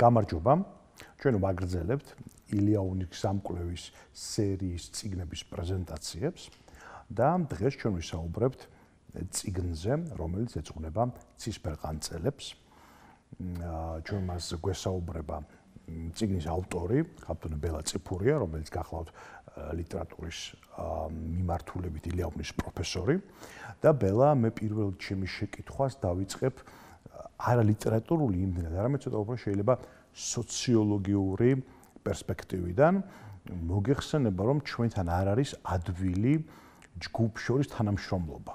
გამარჯობა. ჩვენ ვაგრძელებთ ილია უნიქს სამკვლევის სერიის ციგნების პრეზენტაციებს და დღეს ჩვენ ვისაუბრებთ ციგნზე, რომელიც ეძღვნება ცისფერყანწელებს. ჩვენ მას გვესაუბრება ციგნის ავტორი, ქართული ბელა ციფურია, რომელიც გახლავთ ლიტერატურის მიმართულებით ილია უნიქის პროფესორი და ბელა მე პირველ ჩემი შეკითხვას დავიწყებ არა ლიტერატურული იმდენად, არამედ ცოტა უფრო შეიძლება სოციოლოგიური პერსპექტივიდან მოგეხსენება, რომ ჩვენთან არ არის ადვილი ჯგუფ შორის თანამშრომლობა.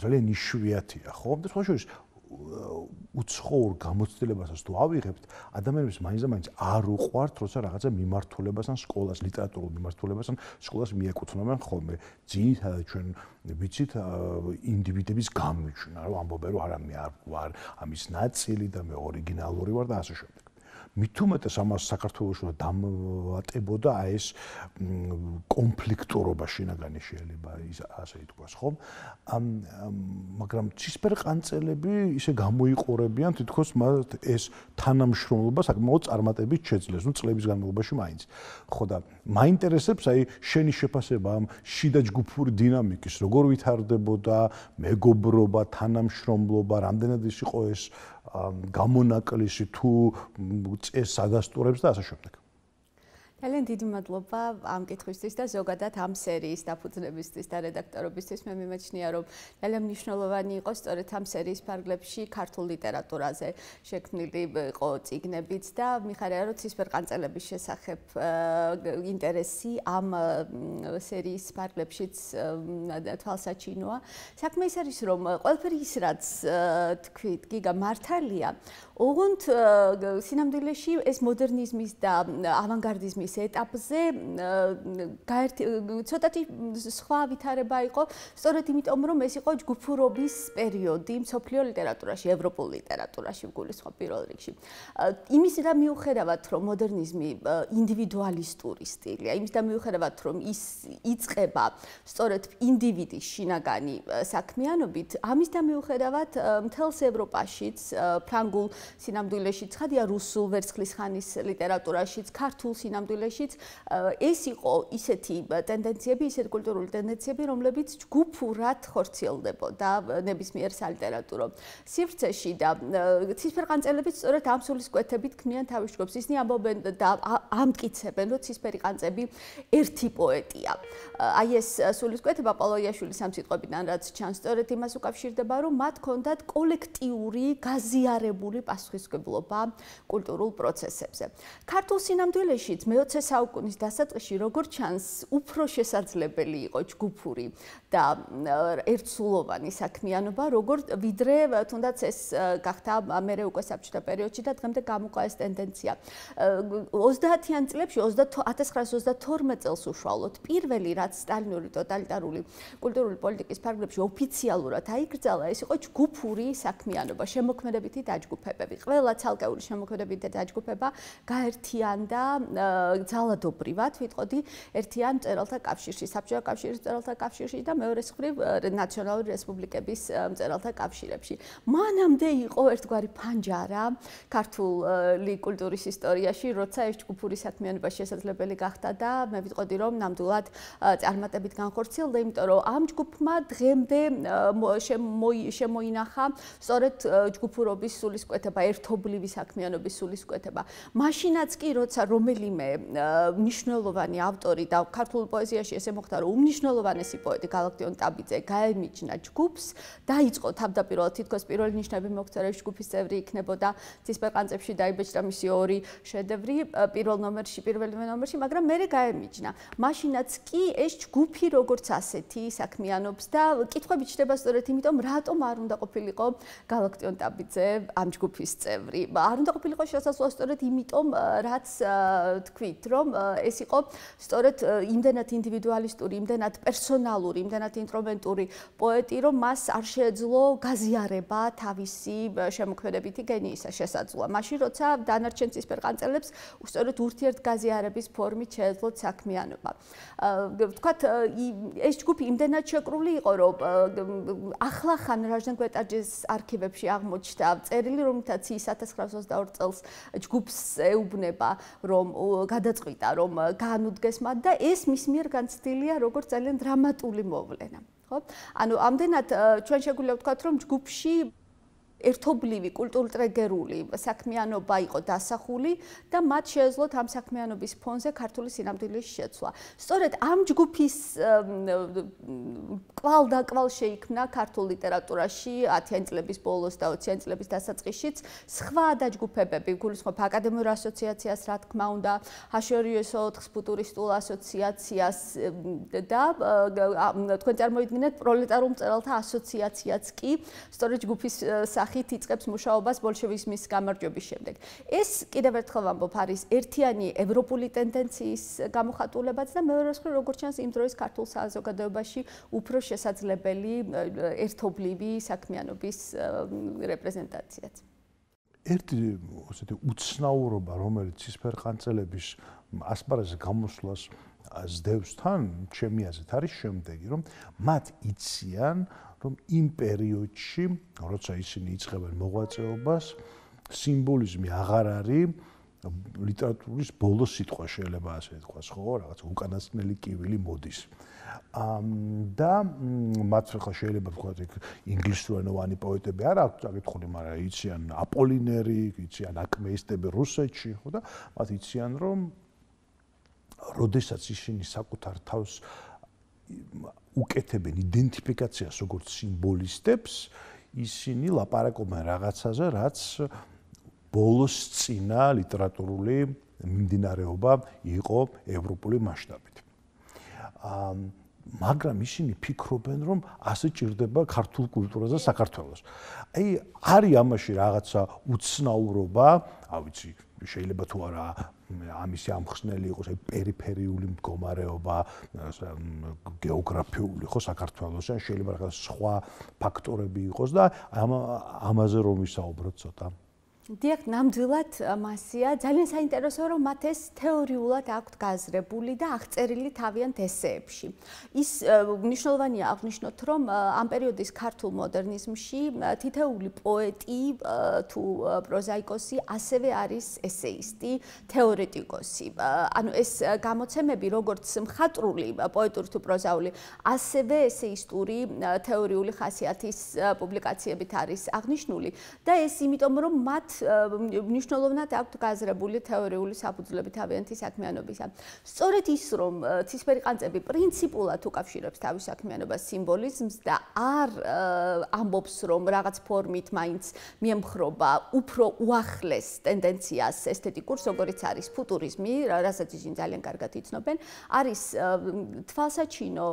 ძალიან იშვიათია, ხო? და სხვა შორის უცხოურ გამოცდილებასაც თუ ავიღებთ, ადამიანებს მაინც-მაინც არ უყვართ, როცა რაღაცა მიმართულებას ან სკოლას, ლიტერატურულ მიმართულებას ან სკოლას მიეკუთვნიან ხოლმე. ძირითადად ჩვენ ვიცით ინდივიდების გამიჩვენა, რომ ამბობენ რომ არა მე არ ვარ ამის ნაწილი და მე ორიგინალური ვარ და ასე შემდეგ. მithumetes ამას საქართველოს უნდა დამატებოდა ეს კონფლიქტურობა შინაგანი შეიძლება ის ასე ითქვას ხო? ამ მაგრამ ცისფერ ყანწელები ისე გამოიყურებიან თითქოს მათ ეს თანამშრომლობა საკმაოდ წარმატებით შეძლეს, ну წლების განმავლობაში მაინც. ხო და მაინტერესებს აი შენი შეფასება ამ შიდა ჯგუფური დინამიკის, როგორ ვითარდებოდა მეგობრობა, თანამშრომლობა, რამდენად ის იყო ეს გამონაკლისი თუ წეს ადასტურებს და ასე შემდეგ. ძალიან დიდი მადლობა ამ კითხვისთვის და ზოგადად ამ სერიის დაფუძნებისთვის და რედაქტორობისთვის მე მიმეჩნია რომ ძალიან მნიშვნელოვანი იყო სწორედ ამ სერიის ფარგლებში ქართულ ლიტერატურაზე შექმნილი იყო ციგნებიც და მიხარია რომ ცისფერყანწელების შესახებ ინტერესი ამ სერიის ფარგლებშიც თვალსაჩინოა. საქმე ის არის რომ ყველაფერი ის რაც თქვით გიგა მართალია ოღონდ სინამდვილეში ეს მოდერნიზმის და ავანგარდიზმის ეტაპზე ცოტათი სხვა ვითარება იყო. სწორედ იმიტომ რომ ეს იყო ჯგუფურობის პერიოდი სოფლიო ლიტერატურაში ევროპულ ლიტერატურაში გულისხმობ პირველ რიგში. იმის და მიუხედავად რომ მოდერნიზმი ინდივიდუალისტური სტილია იმის და მიუხედავად რომ ის იწება სწორედ ინდივიდის შინაგანი საქმიანობით ამის და მიუხედავად მთელს ევროპაშიც ფრანგულ სინამდვილეში ცხადია რუსულ ვერცხლის ხანის ლიტერატურაშიც, ქართულ სინამდვილეშიც ეს იყო ისეთი ტენდენციები, ისეთი კულტურული ტენდენციები, რომლებიც ჯგუფურად ხორციელდებოდა ნებისმიერ სალიტერატურო სივრცეში და ცისფერყანწელები სწორედ ამ სულისკვეთებით ქმნიან თავის ჯგუფს. ისინი ამბობენ და ამტკიცებენ, რომ ცისფერი ყანწები ერთი პოეტია. აი ეს სულისკვეთება პალოიაშვილის ამ სიტყვებიდან რაც ჩანს, სწორედ იმას უკავშირდება, რომ მათ ჰქონდათ კოლექტიური, გაზიარებული პასუხისგებლობა კულტურულ პროცესებზე. ქართულ სინამდვილეშიც მე-20 საუკუნის დასაწყისში როგორ ჩანს, უფრო შესაძლებელი იყო ჯგუფური და ერთსულოვანი საქმიანობა, როგორ ვიდრე თუნდაც ეს გახდა მერე უკვე საბჭოთა პერიოდში და დღემდე გამოყა ეს ტენდენცია. 30-იან წლებში 1932 წელს უშუალოდ პირველი რაც სტალინური ტოტალიტარული კულტურული პოლიტიკის ფარგლებში ოფიციალურად აიგრძალა, ეს იყო ჯგუფური საქმიანობა, შემოქმედებითი დაჯგუფება. ჯგუფები, ყველა ცალკეული შემოქმედებითი დაჯგუფება გაერთიანდა ძალადობრივად, ვიტყოდი, ერთიან მწერალთა კავშირში, საბჭოთა კავშირის მწერალთა კავშირში და მეორე მხრივ ნაციონალური რესპუბლიკების მწერალთა კავშირებში. მანამდე იყო ერთგვარი ფანჯარა ქართული კულტურის ისტორიაში, როცა ეს ჯგუფური საქმიანობა შესაძლებელი გახდა და მე ვიტყოდი, რომ ნამდვილად წარმატებით განხორციელდა, იმიტომ რომ ამ ჯგუფმა დღემდე შემოინახა სწორედ ჯგუფურობის სულისკვეთება ხდება ერთობლივი საქმიანობის სულისკვეთება. მაშინაც კი როცა რომელიმე მნიშვნელოვანი ავტორი და ქართულ პოეზიაში ესე მოხდა რომ უმნიშვნელოვანესი პოეტი გალაქტიონ ტაბიძე გაემიჯნა ჯგუფს, დაიწყო თავდაპირველად თითქოს პირველი ნიშნები მოქცევა ჯგუფის წევრი იქნებოდა ცისფერყანწებში დაიბეჭდა მისი ორი შედევრი პირველ ნომერში, პირველ ნომერში, მაგრამ მე გაემიჯნა. მაშინაც კი ეს ჯგუფი როგორც ასეთი საქმიანობს და კითხვები ჩდება სწორედ იმიტომ, რატომ არ უნდა ყოფილიყო გალაქტიონ ტაბიძე ამ ჯგუფის ჯგუფის წევრი. არ უნდა ყოფილიყო შესაძლოა სწორედ იმიტომ, რაც თქვით, რომ ეს იყო სწორედ იმდენად ინდივიდუალისტური, იმდენად პერსონალური, იმდენად ინტრომენტური პოეტი, რომ მას არ შეეძლო გაზიარება თავისი შემოქმედებითი გენიისა შესაძლოა. მაშინ როცა დანარჩენ ცისფერყანწელებს უსწორედ ურთიერთგაზიარების ფორმით შეეძლოთ საქმიანობა. ვთქვათ, ეს ჯგუფი იმდენად შეკრული იყო, რომ ახლახან რაჟდან გვეტაჯის არქივებში აღმოჩნდა წერილი, რომელთაც ის 1922 წელს ჯგუფს ეუბნება, რომ გადაწყვიტა, რომ გაანუდგეს მათ და ეს მის მიერ განცდილია როგორც ძალიან დრამატული მოვლენა. ხო? ანუ ამდენად ჩვენ შეგვიძლია ვთქვათ, რომ ჯგუფში ერთობლივი კულტურტრეგერული საქმიანობა იყო დასახული და მათ შეეძლოთ ამ საქმიანობის ფონზე ქართული სინამდვილის შეცვლა. სწორედ ამ ჯგუფის კვალ და კვალ შეიქმნა ქართულ ლიტერატურაში 10-იან წლების ბოლოს და 20-იან წლების დასაწყისშიც სხვა დაჯგუფებები, გულისხმობ აკადემიურ ასოციაციას, რა თქმა უნდა, HRUSO 4 ფუტურისტულ ასოციაციას და თქვენ წარმოიდგინეთ პროლეტარულ მწერალთა ასოციაციაც კი სწორედ ჯგუფის სახ სახით იწყებს მუშაობას ბოლშევიზმის გამარჯვების შემდეგ. ეს კიდევ ერთხელ ვამბობ, არის ერთიანი ევროპული ტენდენციის გამოხატულებაც და მეორე მხრივ როგორც ჩანს იმ დროის ქართულ საზოგადოებაში უფრო შესაძლებელი ერთობლივი საქმიანობის რეპრეზენტაციაც. ერთი ასეთი უცნაურობა, რომელიც ცისფერყანწელების ასპარეზზე გამოსვლას ზდევს თან, ჩემი აზრით არის შემდეგი, რომ მათ იციან რომ იმ პერიოდში, როცა ისინი იწყებენ მოღვაწეობას, სიმბოლიზმი აღარ არის ლიტერატურის ბოლო სიტყვა შეიძლება ასე თქვა, ხო, რაღაც უკანასკნელი კივილი მოდის. ამ და მათ ხა შეიძლება თქვა იქ ინგლისურენოვანი პოეტები არ აქვს წაკითხული, მაგრამ იციან აპოლინერი, იციან აკმეისტები რუსეთში, ხო და მათ იციან რომ როდესაც ისინი საკუთარ თავს უკეთებენ იდენტიფიკაციას როგორც სიმბოლისტებს, ისინი ლაპარაკობენ რაღაცაზე, რაც ბოლოს წინა ლიტერატურული მიმდინარეობა იყო ევროპული მასშტაბით. აა მაგრამ ისინი ფიქრობენ, რომ ასე ჭირდება ქართულ კულტურაზე საქართველოს. აი, არის ამაში რაღაცა უცნაურობა, აი ვიცი, შეიძლება თუ არა ამისი ამხსნელი იყოს აი პერიფერიული მდგომარეობა გეოგრაფიული ხო საქართველოს. ან შეიძლება რაღაც სხვა ფაქტორები იყოს და ამ ამაზე რომ ვისაუბროთ ცოტა დიახ, ნამდვილად მასია, ძალიან საინტერესოა რომ მათ ეს თეორიულად აქვთ გაზრებული და აღწერილი თავიანთ ესეებში. ის მნიშვნელოვანია აღნიშნოთ, რომ ამ პერიოდის ქართულ მოდერნიზმში თითეული პოეტი თუ პროზაიკოსი ასევე არის ესეისტი, თეორეტიკოსი. ანუ ეს გამოცემები, როგორც მხატვრული პოეტური თუ პროზაული, ასევე ესეისტური თეორიული ხასიათის პუბლიკაციებით არის აღნიშნული და ეს იმიტომ რომ მათ მნიშვნელოვნად აქვთ გაზრებული თეორიული საფუძვლები თავიანთი საქმიანობისა. სწორედ ის, რომ ცისფერი ყანწები პრინციპულად უკავშირებს თავის საქმიანობას სიმბოლიზმს და არ ამბობს, რომ რაღაც ფორმით მაინც მიემხრობა უფრო უახლეს ტენდენციას ესთეტიკურს, როგორც არის ფუტურიზმი, რასაც ისინი ძალიან კარგად იცნობენ, არის თვალსაჩინო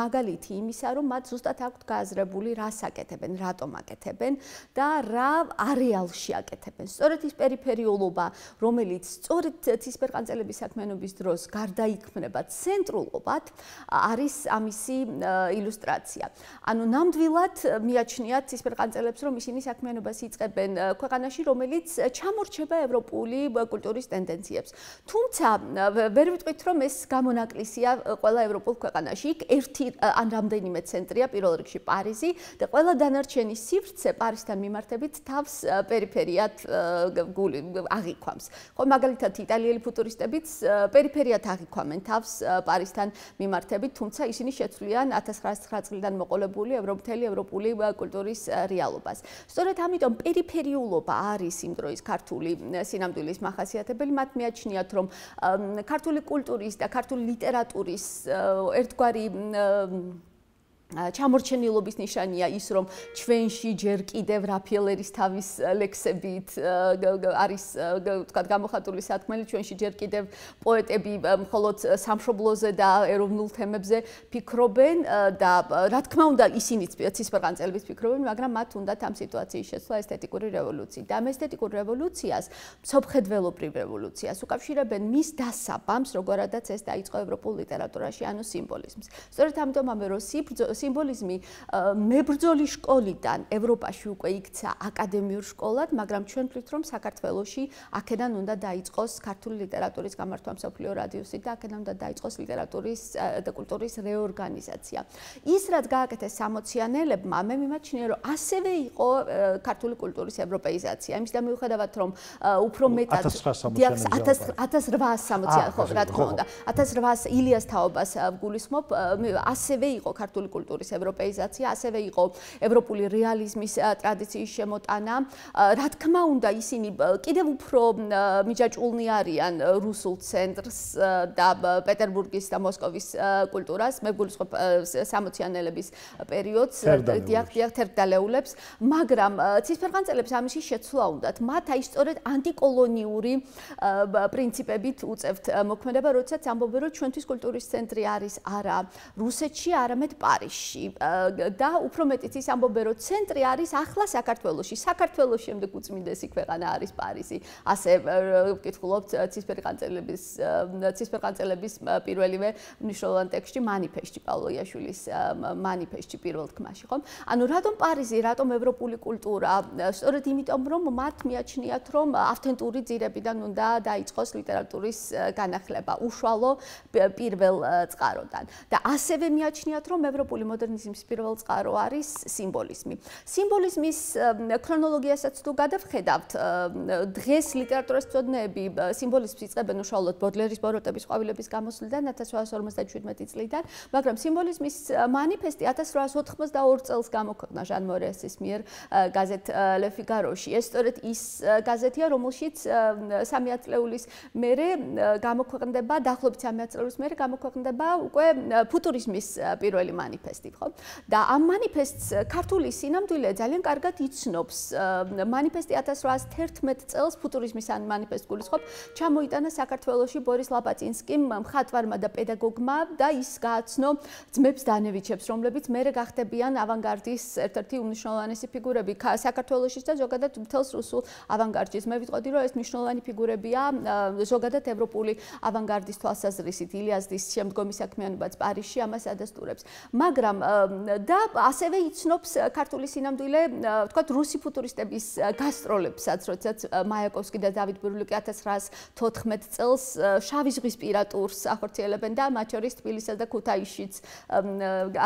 მაგალითი იმისა, რომ მათ ზუსტად აქვთ გაზრებული რას აკეთებენ, რატომ აკეთებენ და რა არეალ ბავშვი აკეთებენ. სწორედ ის პერიფერიულობა, რომელიც სწორედ ცისფერყანწელების საქმიანობის დროს გარდაიქმნება ცენტრულობად, არის ამისი ილუსტრაცია. ანუ ნამდვილად მიაჩნიათ ცისფერყანწელებს, რომ ისინი საქმიანობას იწყებენ ქვეყანაში, რომელიც ჩამორჩება ევროპული კულტურის ტენდენციებს. თუმცა ვერ ვიტყვით, რომ ეს გამონაკლისია ყველა ევროპულ ქვეყანაში. იქ ერთი ან რამდენიმე ცენტრია, პირველ რიგში პარიზი და ყველა დანარჩენი სივრცე პარიზთან მიმართებით თავს პერიფერიად გული აღიქვამს. ხო მაგალითად იტალიელი ფუტურისტებიც პერიფერიად აღიქვამენ თავს პარიზთან მიმართებით, თუმცა ისინი შეცვლიან 1909 წლიდან მოყოლებული ევროპელი ევროპული კულტურის რეალობას. სწორედ ამიტომ პერიფერიულობა არის იმ დროის ქართული სინამდვილის מחასიათებელი, მათ მიაჩნიათ რომ ქართული კულტურის და ქართული ლიტერატურის ერთგვარი ჩამორჩენილობის ნიშანია ის რომ ჩვენში ჯერ კიდევ რაფიელერის თავის ლექსებით არის თქვა გამოხატული სათქმელი ჩვენში ჯერ კიდევ პოეტები მხოლოდ სამშობლოზე და ეროვნულ თემებზე ფიქრობენ და რა თქმა უნდა ისინიც ცისფერყანწელებით ფიქრობენ მაგრამ მათ უნდათ ამ სიტუაციის შეცვლა ესთეტიკური რევოლუციით და ესთეტიკურ რევოლუციას მსოფხედველობრივ რევოლუციას უკავშირებენ მის დასაბამს როგორადაც ეს დაიწყო ევროპულ ლიტერატურაში ანუ სიმბოლიზმს. სწორედ ამიტომ ამე რო სიმბოლიზმი მებრძოლი სკოლიდან ევროპაში უკვე იქცა აკადემიურ სკოლად, მაგრამ ჩვენ ვფიქრობთ, რომ საქართველოში აქედან უნდა დაიწყოს ქართული ლიტერატურის გამართვა მსოფლიო რადიუსით და აქედან უნდა დაიწყოს ლიტერატურის და კულტურის რეორგანიზაცია. ის რაც გააკეთეს 60-იანელებმა, მე მიმაჩნია, რომ ასევე იყო ქართული კულტურის ევროპეიზაცია. იმის და მიუხედავად, რომ უფრო მეტად 1860-იან ხო, რა თქმა უნდა, 1800 ილიას თაობას გულისხმობ, ასევე იყო ქართული კულტურის ევროპეიზაცია, ასევე იყო ევროპული რეალიზმის ტრადიციის შემოტანა. რა თქმა უნდა, ისინი კიდევ უფრო მიჯაჭულნი არიან რუსულ ცენტრს და პეტერბურგის და მოსკოვის კულტურას, მე გულისხმობ 60-იანელების პერიოდს, დიახ, დიახ, თერგდალეულებს, მაგრამ ცისფერყანწელებს ამისი შეცვლა უნდათ. მათ აი სწორედ ანტიკოლონიური პრინციპებით უწევთ მოქმედება, როდესაც ამბობენ, რომ ჩვენთვის კულტურის ცენტრი არის არა რუსეთში, არამედ პარიზში. თბილისში და უფრო მეტიც ის ამბობენ, რომ ცენტრი არის ახლა საქართველოში. საქართველოს შემდეგ უწმინდესი ქვეყანა არის პარიზი. ასე ვკითხულობთ ცისფერყანწელების ცისფერყანწელების პირველივე მნიშვნელოვან ტექსტში манифестში პავლო იაშვილის манифестში პირველ თქმაში, ხომ? ანუ რატომ პარიზი, რატომ ევროპული კულტურა? სწორედ იმიტომ, რომ მათ მიაჩნიათ, რომ ავთენტური ძირებიდან უნდა დაიწყოს ლიტერატურის განახლება, უშუალო პირველ წყაროდან. და ასევე მიაჩნიათ, რომ ევროპული მოდერნული მოდერნიზმის პირველ წყარო არის სიმბოლიზმი. სიმბოლიზმის ქრონოლოგიასაც თუ გადავხედავთ, დღეს ლიტერატურის ცოდნეები სიმბოლიზმს იწყებენ უშუალოდ ბოდლერის ბოროტების ყვავილების გამოსვლიდან 1857 წლიდან, მაგრამ სიმბოლიზმის манифеסטי 1882 წელს გამოქვეყნა ჟან მორესის მიერ გაზეთ ლე ფიგაროში. ეს სწორედ ის გაზეთია, რომელშიც 3 ათწლეულის მერე გამოქვეყნდება, დაახლოებით 3 ათწლეულის მერე გამოქვეყნდება უკვე ფუტურიზმის პირველი манифеסטי. მანიფესტი ხო? და ამ მანიფესტს ქართული სინამდვილე ძალიან კარგად იცნობს. მანიფესტი 1811 წელს ფუტურიზმის ან მანიფესტ გულისხმობ ჩამოიტანა საქართველოში ბორის ლაპაწინსკიმ მხატვარმა და პედაგოგმა და ის გააცნო ძმებს დანევიჩებს, რომლებიც მერე გახდებიან ავანგარდის ერთ-ერთი უმნიშვნელოვანესი ფიგურები საქართველოში და ზოგადად მთელს რუსულ ავანგარდში. მე ვიტყოდი, რომ ეს მნიშვნელოვანი ფიგურებია ზოგადად ევროპული ავანგარდის თვალსაზრისით. ილიაზდის შემდგომი საქმიანობაც პარიზში ამას ადასტურებს. მაგრამ მაგრამ და ასევე იცნობს ქართული სინამდვილე, თქვათ რუსი ფუტურისტების გასტროლებსაც, როდესაც მაიაკოვსკი და დავით ბურლიკი 1914 წელს შავი ზღვის პირატურს ახორციელებენ და მათ შორის თბილისსა და ქუთაისშიც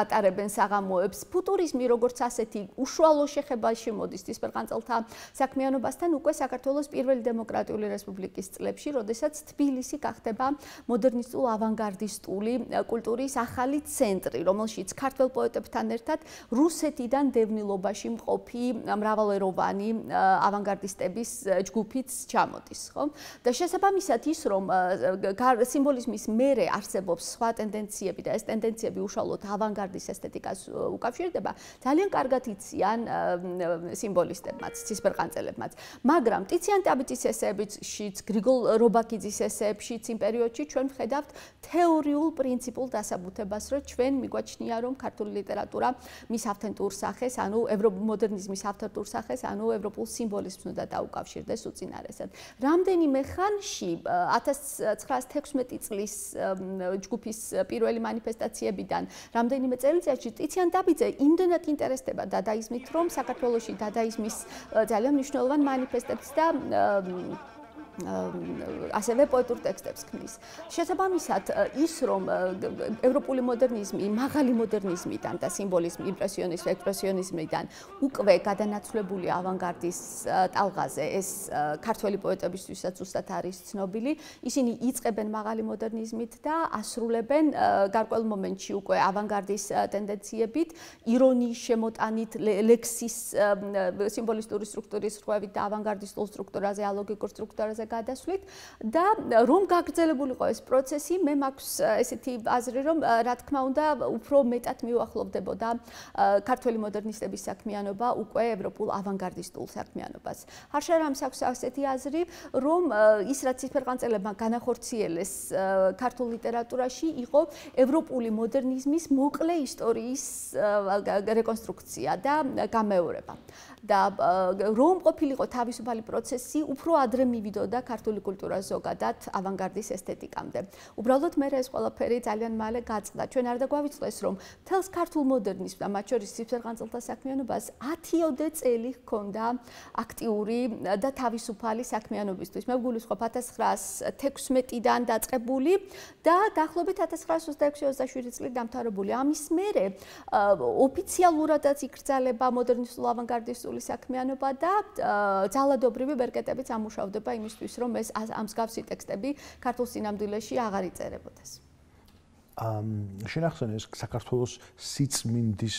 ატარებენ საღამოებს. ფუტურიზმი როგორც ასეთი უშუალო შეხებაში მოდის თისპერყანწელთა საქმიანობასთან უკვე საქართველოს პირველი დემოკრატიული რესპუბლიკის წლებში, როდესაც თბილისი გახდება მოდერნისტულ ავანგარდისტული კულტურის ახალი ცენტრი, რომელშიც ქართველ პოეტებთან ერთად რუსეთიდან დევნილობაში მყოფი მრავალეროვანი ავანგარდისტების ჯგუფიც ჩამოდის, ხო? და შესაბამისად ის რომ სიმბოლიზმის მერე არსებობს სხვა ტენდენციები და ეს ტენდენციები უშუალოდ ავანგარდის ესთეტიკას უკავშირდება, ძალიან კარგად იციან სიმბოლისტებმაც, ცისფერყანწელებმაც. მაგრამ ტიციან ტაბიტის ესეებშიც, გრიგოლ რობაკიძის ესეებშიც იმ პერიოდში ჩვენ ვხედავთ თეორიულ პრინციპულ დასაბუთებას, რომ ჩვენ მიგვაჩნია რომ რომ ქართული ლიტერატურა მის ავთენტურ სახეს, ანუ ევრომოდერნიზმის ავთენტურ სახეს, ანუ ევროპულ სიმბოლიზმს უნდა დაუკავშირდეს უწინარესად. რამდენიმე ხანში 1916 წლის ჯგუფის პირველი манифестаციებიდან რამდენიმე წელიწადში ტიციან დაბიძე იმდენად ინტერესდება დადაიზმით, რომ საქართველოში დადაიზმის ძალიან მნიშვნელოვან манифестებს და ასევე პოეტურ ტექსტებს ქმნის. შესაბამისად, ის რომ ევროპული მოდერნიზმი, მაღალი მოდერნიზმიდან და სიმბოლიზმი, იმპრესიონიზმი, ექსპრესიონიზმიდან უკვე გადანაცვლებული ავანგარდის ტალღაზე, ეს ქართველი პოეტებისთვისაც უბრალოდ არის ცნობილი. ისინი იწყებენ მაღალი მოდერნიზმით და ასრულებენ გარკვეულ მომენტში უკვე ავანგარდის ტენდენციებით, ირონიის შემოტანით, ლექსის სიმბოლისტური სტრუქტურის რღვევით და ავანგარდისტულ სტრუქტურაზე, ალოგიკურ სტრუქტურაზე გადასვლით და რომ გაგრძელებულიყო ეს პროცესი, მე მაქვს ესეთი აზრი, რომ რა თქმა უნდა, უფრო მეტად მიუახლოვდებოდა ქართული მოდერნისტების საქმიანობა უკვე ევროპულ ავანგარდისტულ საქმიანობას. ჰარშერამს აქვს ასეთი აზრი, რომ ის რაც ციფერყანწელებმა განახორციელეს ქართულ ლიტერატურაში იყო ევროპული მოდერნიზმის მოკლე ისტორიის რეკონსტრუქცია და გამეორება. და რომ ყოფილიყო თავისუფალი პროცესი, უფრო ადრე მივიდოდა ქართული კულტურა ზოგადად ავანგარდის ესთეტიკამდე. უბრალოდ მე ეს ყველაფერი ძალიან მალე გაწყდა. ჩვენ არ დაგვავიწყდეს, რომ თელს ქართულ მოდერნიზმს და მათ შორის ციფერყანწელთა საქმიანობას 10-ოდე წელი ჰქონდა აქტიური და თავისუფალი საქმიანობისთვის. მე ვგულისხმობ 1916-დან დაწყებული და დაახლოებით 1926-27 წლით დამთავრებული. ამის მერე ოფიციალურადაც იკრძალება მოდერნისტულ ავანგარდისტულ სული საქმიანობა და ძალადობრივი ბერკეტებიც ამუშავდება იმისთვის, რომ ეს ამ მსგავსი ტექსტები ქართულ სინამდვილეში აღარ იწერებოდეს. ამ შენახსენე ეს საქართველოს სიწმინდის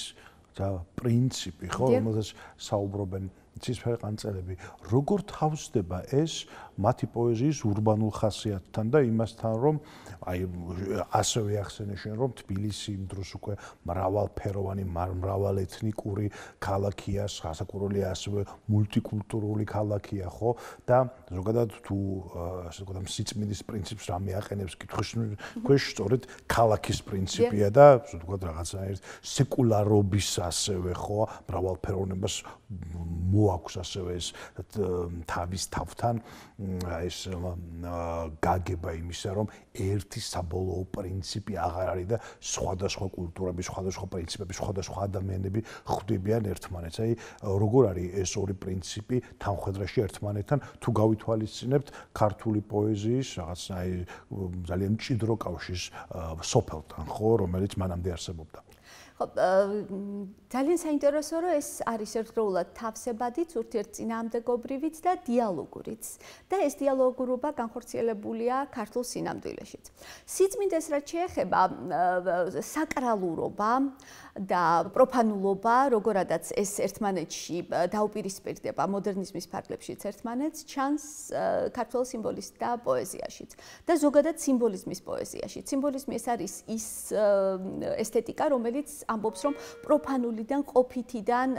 და პრინციპი, ხო, რომელზეც საუბრობენ ცისფერყანწელები, როგორ თავსდება ეს მათი პოეზიის урბანულ ხასიათთან და იმასთან, რომ აი ასევე ახსენე შენ, რომ თბილისი იმ დროს უკვე მრავალფეროვანი, მრავალეთნიკური ქალაქია, სასაკურველი ასევე მულტიკულტურული ქალაქია, ხო? და ზოგადად თუ ასე ვთქვათ, სიწმინდის პრინციპს რამე აყენებს კითხვის ქვეშ, სწორედ ქალაქის პრინციპია და ასე ვთქვათ, რაღაცა ერთ სეკულარობის ასევე, ხო, მრავალფეროვნებას მოაქვს ასევე ეს თავის თავთან ეს გაგება იმისა რომ ერთი საბოლოო პრინციპი აღარ არის და სხვადასხვა კულტურები, სხვადასხვა პრინციპები, სხვადასხვა ადამიანები ხვდებიან ერთმანეთს. აი როგორ არის ეს ორი პრინციპი თანხმედრაში ერთმანეთთან თუ გავითვალისწინებთ ქართული პოეზიის რაღაც აი ძალიან მჭიდრო კავშირს სოფელთან, ხო, რომელიც მანამდე არსებობდა. ძალიან საინტერესო რომ ეს არის ერთდროულად თავსებადიც, ურთიერთწინააღმდეგობრივიც და დიალოგურიც. და ეს დიალოგურობა განხორციელებულია ქართულ სინამდვილეშიც. სიწმინდეს რაც შეეხება საკრალურობა, და პროფანულობა, როგორადაც ეს ერთმანეთში დაუპირისპირდება მოდერნიზმის ფარგლებშიც ერთმანეთს, ჩანს ქართულ სიმბოლისტ და პოეზიაშიც და ზოგადად სიმბოლიზმის პოეზიაში. სიმბოლიზმი ეს არის ის ესთეტიკა, რომელიც ამბობს, რომ პროფანულიდან, ყოფითიდან,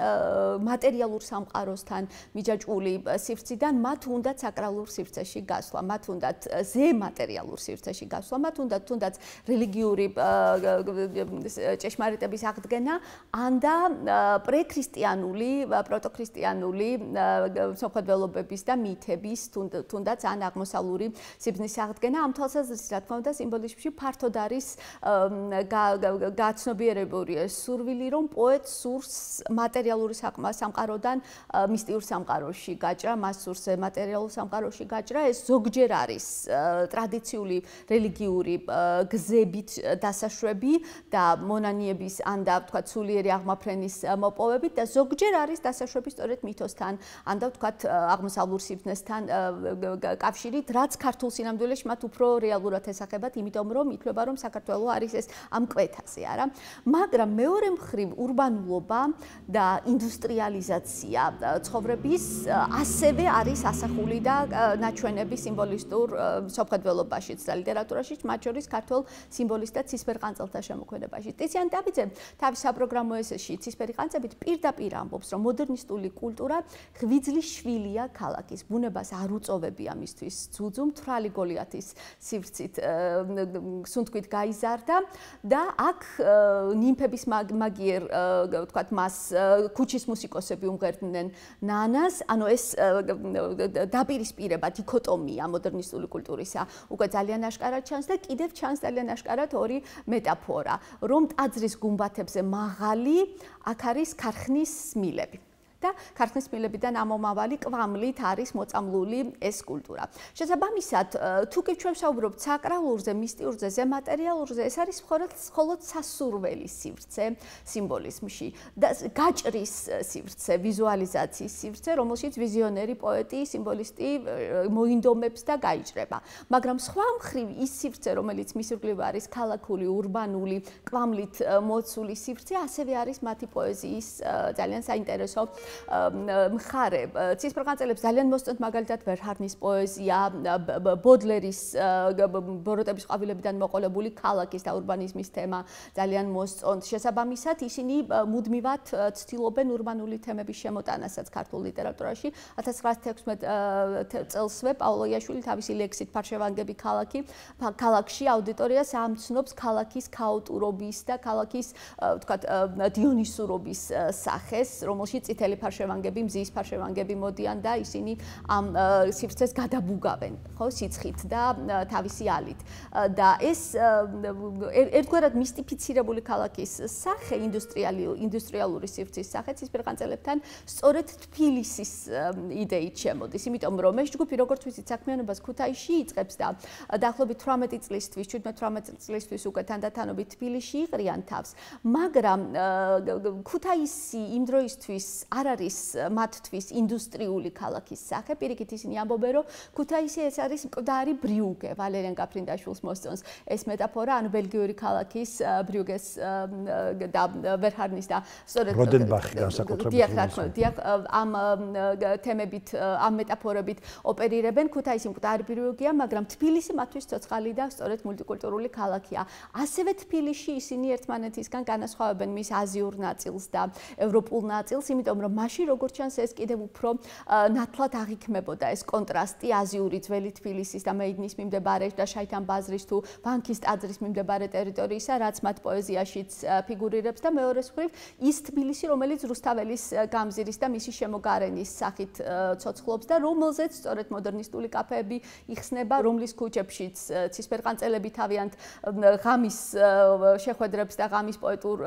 მატერიალურ სამყაროსთან მიჯაჭვული სივრციდან მათ უნდათ საკრალურ სივრცეში გასვლა, მათ უნდათ ზე მატერიალურ სივრცეში გასვლა, მათ უნდათ თუნდაც რელიგიური ჭეშმარიტების აღ აღდგენა ან და პრექრისტიანული პროტოქრისტიანული სამხედველობების და მითების თუნდაც ან აღმოსავლური სიბზნის აღდგენა ამ თვალსაზრისით რა თქმა უნდა სიმბოლიზმში ფართოდ არის გაცნობიერებული სურვილი რომ პოეტ სურს მატერიალური სამყაროდან მისტიურ სამყაროში გაჭრა მას სურს მატერიალურ სამყაროში გაჭრა. ეს ზოგჯერ არის ტრადიციული რელიგიური გზებით დასაშვები და მონანიების ან და ვთქვათ სულიერი აღმაფრენის მოპოვებით და ზოგჯერ არის დასაშვები სწორედ მითოსთან ან და ვთქვათ აღმოსავლურ სიბნესთან კავშირით რაც ქართულ სინამდვილეში მათ უფრო რეალურად ესახებათ იმიტომ რომ ითვლება რომ საქართველოს არის ეს ამ კვეთაზე არა? მაგრამ მეორე მხრივ урბანულობა და ინდუსტრიალიზაცია ცხოვრების ასევე არის ასახული და ნაჩვენები სიმბოლისტურ სოფხედველობაშიც და ლიტერატურაშიც მათ შორის ქართულ სიმბოლისტად ცისფერყანწელთა შემოქმედებაში ტიციან დაბიძე თავის საპროგრამო ესეში ცისფერი ყანწებით პირდაპირ ამბობს, რომ მოდერნისტული კულტურა ღვიძლის შვილია ქალაქის. ბუნებას არ უწოვებია მისთვის. ძუძუ მთრალი გოლიათის სივრცით სუნთქვით გაიზარდა და აქ ნიმფების მაგიერ ვთქვათ მას ქუჩის მუსიკოსები უმღერდნენ ნანას, ანუ ეს დაპირისპირება დიქოტომია მოდერნისტული კულტურისა უკვე ძალიან აშკარად ჩანს და კიდევ ჩანს ძალიან აშკარად ორი მეტაფორა, რომ ტაძრის გუმბათებს ფერებზე მაღალი აქ არის ქარხნის მილები. და ქართლის მილებიდან ამომავალი კვამლით არის მოწამლული ეს კულტურა. შესაბამისად, თუ კი ჩვენ საუბრობთ საკრალურზე, მისტიურზე, ზემატერიალურზე, ეს არის მხოლოდ მხოლოდ სასურველი სივრცე სიმბოლიზმში და გაჭრის სივრცე, ვიზუალიზაციის სივრცე, რომელშიც ვიზიონერი პოეტი, სიმბოლისტი მოინდომებს და გაიჭრება. მაგრამ სხვა მხრივ ის სივრცე, რომელიც მისურგლივ არის ქალაქული, урბანული, კვამლით მოცული სივრცე, ასევე არის მათი პოეზიის ძალიან საინტერესო მხარე ცისფერყანწელებს ძალიან მოსწონთ მაგალითად ვერჰარნის პოეზია, ბოდლერის ბოროტების ყვავილებიდან მოყოლებული ქალაქის და ურბანიზმის თემა ძალიან მოსწონთ. შესაბამისად, ისინი მუდმივად ცდილობენ ურბანული თემების შემოტანასაც ქართულ ლიტერატურაში. 1916 წელსვე პაოლო იაშვილი თავისი ლექსით ფარშევანგები ქალაქი ქალაქში აუდიტორიას ამცნობს ქალაქის ქაოტურობის და ქალაქის თქვა დიონისურობის სახეს, რომელშიც წითელი ფარშევანგები, მზის ფარშევანგები მოდიან და ისინი ამ სივრცეს გადაბუგავენ, ხო, სიცხით და თავისი ალით. და ეს ერთგვარად მისტიფიცირებული ქალაქის სახე, ინდუსტრიალური ინდუსტრიალური სივრცის სახე ცისფერყანწელებთან სწორედ თბილისის იდეით შემოდის, იმიტომ რომ ეს ჯგუფი როგორც ვიცით საქმიანობას ქუთაისში იწყებს და დაახლოებით 18 წლისთვის, 17-18 წლისთვის უკვე თანდათანობით თბილისში იყრიან თავს, მაგრამ ქუთაისი იმ დროისთვის არ არის მათთვის ინდუსტრიული ქალაქის სახე, პირიქით ისინი ამბობენ, რომ ქუთაისი ეს არის მკვდარი ბრიუგე, ვალერიან კაფრინდაშვილს მოსწონს. ეს მეტაფორა, ანუ ბელგიური ქალაქის ბრიუგეს და ვერჰარნის და სწორედ როდენბახი განსაკუთრებით დიახ, რა თქმა უნდა, ამ თემებით, ამ მეტაფორებით ოპერირებენ. ქუთაისი მკვდარი ბრიუგეა, მაგრამ თბილისი მათთვის ცოცხალი და სწორედ მულტიკულტურული ქალაქია. ასევე თბილისში ისინი ერთმანეთისგან განასხვავებენ მის აზიურ ნაწილს და ევროპულ ნაწილს, იმიტომ რომ მაშინ როგორც ჩანს ეს კიდევ უფრო ნათლად აღიქმებოდა ეს კონტრასტი აზიური ძველი თბილისის და მეიდნის მიმდებარე და შაითან ბაზრის თუ ბანკის ტაძრის მიმდებარე ტერიტორიისა, რაც მათ პოეზიაშიც ფიგურირებს და მეორე მხრივ ის თბილისი, რომელიც რუსთაველის გამზირის და მისი შემოგარენის სახით ცოცხლობს და რომელზეც სწორედ მოდერნისტული კაფეები იხსნება, რომლის ქუჩებშიც ცისფერყანწელები თავიანთ ღამის შეხვედრებს და ღამის პოეტურ